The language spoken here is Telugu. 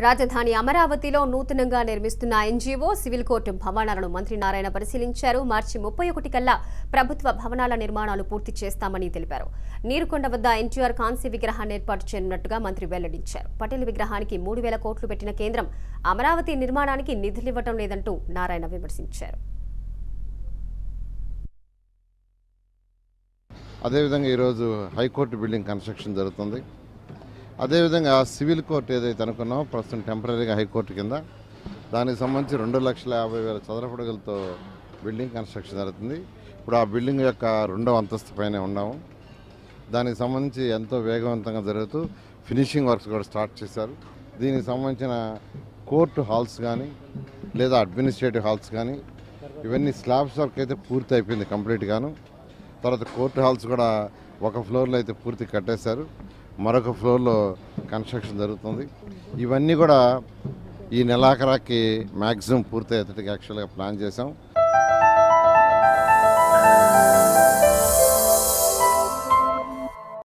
రాజధాని అమరావతిలో నూతనంగా నిర్మిస్తున్న ఎన్జీఓ సివిల్ కోర్టు భవనాలను మంత్రి నారాయణ పరిశీలించారు. మార్చి ముప్పై ఒకటి కల్లా ప్రభుత్వ భవనాల నిర్మాణాలు పూర్తి చేస్తామని తెలిపారు. నీరుకొండ వద్ద ఎన్టీఆర్ కాంస్య విగ్రహాన్ని ఏర్పాటు చేయనున్నట్టుగా మంత్రి వెల్లడించారు. పటేల్ విగ్రహానికి మూడు వేల కోట్లు పెట్టిన కేంద్రం అమరావతి నిర్మాణానికి నిధులివ్వటం లేదంటూ నారాయణ విమర్శించారు. అదేవిధంగా ఈరోజు హైకోర్టు బిల్డింగ్ కన్స్ట్రక్షన్ జరుగుతుంది. అదేవిధంగా సివిల్ కోర్టు ఏదైతే అనుకున్నామో ప్రస్తుతం టెంపరీగా హైకోర్టు కింద దానికి సంబంధించి రెండు లక్షల యాభై వేల చదరపడుగులతో బిల్డింగ్ కన్స్ట్రక్షన్ జరుగుతుంది. ఇప్పుడు ఆ బిల్డింగ్ యొక్క రెండవ అంతస్తు పైన ఉన్నాము. దానికి సంబంధించి ఎంతో వేగవంతంగా జరుగుతూ ఫినిషింగ్ వర్క్స్ కూడా స్టార్ట్ చేశారు. దీనికి సంబంధించిన కోర్టు హాల్స్ కానీ లేదా అడ్మినిస్ట్రేటివ్ హాల్స్ కానీ ఇవన్నీ స్లాబ్స్ వర్క్ అయితే పూర్తి అయిపోయింది కంప్లీట్గాను. తర్వాత కోర్టు హాల్స్ కూడా ఒక ఫ్లోర్లో అయితే పూర్తి కట్టేశారు. మరొక ఫ్లోర్లో కన్స్ట్రక్షన్ జరుగుతుంది. ఇవన్నీ కూడా ఈ నెలాఖరాకి మ్యాక్సిమం పూర్తయ్యేటట్టుగా యాక్చువల్గా ప్లాన్ చేసాం